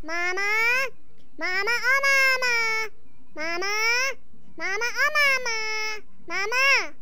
妈妈，妈妈哦，妈妈，妈妈，妈妈哦，妈妈，妈妈，妈妈。